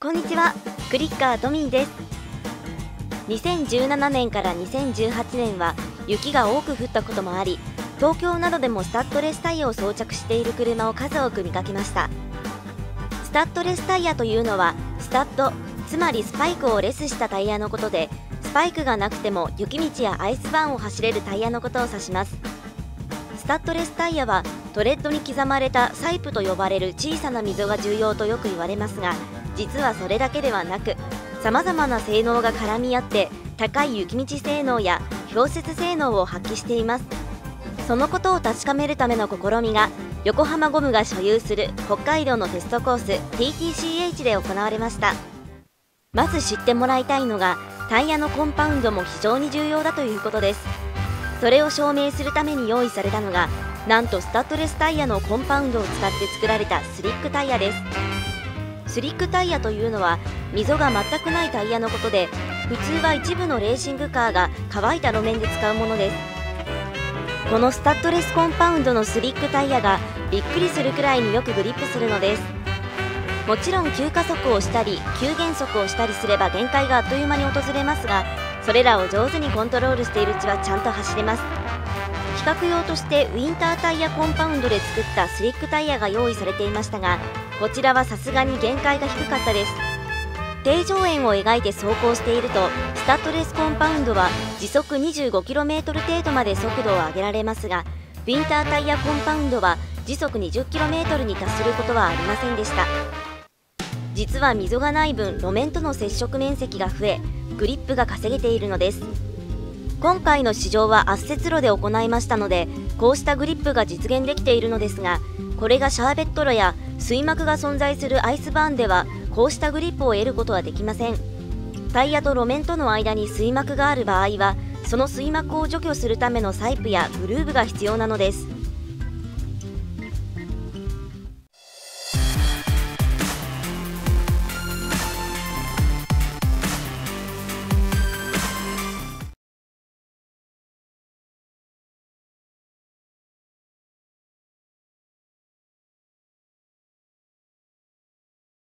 こんにちは。クリッカートミーです。2017年から2018年は雪が多く降ったこともあり東京などでもスタッドレスタイヤを装着している車を数多く見かけました。スタッドレスタイヤというのはスタッドつまりスパイクをレスしたタイヤのことでスパイクがなくても雪道やアイスバーンを走れるタイヤのことを指します。スタッドレスタイヤはトレッドに刻まれたサイプと呼ばれる小さな溝が重要とよく言われますが実はそれだけではなく様々な性能が絡み合って高い雪道性能や氷雪性能を発揮しています。そのことを確かめるための試みが横浜ゴムが所有する北海道のテストコース TTCH で行われました。まず知ってもらいたいのがタイヤのコンパウンドも非常に重要だということです。それを証明するために用意されたのがなんとスタッドレスタイヤのコンパウンドを使って作られたスリックタイヤです。スリックタイヤというのは溝が全くないタイヤのことで普通は一部のレーシングカーが乾いた路面で使うものです。このスタッドレスコンパウンドのスリックタイヤがびっくりするくらいによくグリップするのです。もちろん急加速をしたり急減速をしたりすれば限界があっという間に訪れますがそれらを上手にコントロールしているうちはちゃんと走れます。比較用としてウィンタータイヤコンパウンドで作ったスリックタイヤが用意されていましたがこちらはさすがに限界が低かったです。定常円を描いて走行しているとスタッドレスコンパウンドは時速 25km 程度まで速度を上げられますがウィンタータイヤコンパウンドは時速 20km に達することはありませんでした。実は溝がない分路面との接触面積が増えグリップが稼げているのです。今回の試乗は圧雪路で行いましたのでこうしたグリップが実現できているのですがこれがシャーベット路や水膜が存在するアイスバーンではこうしたグリップを得ることはできません。タイヤと路面との間に水膜がある場合はその水膜を除去するためのサイプやグルーブが必要なのです。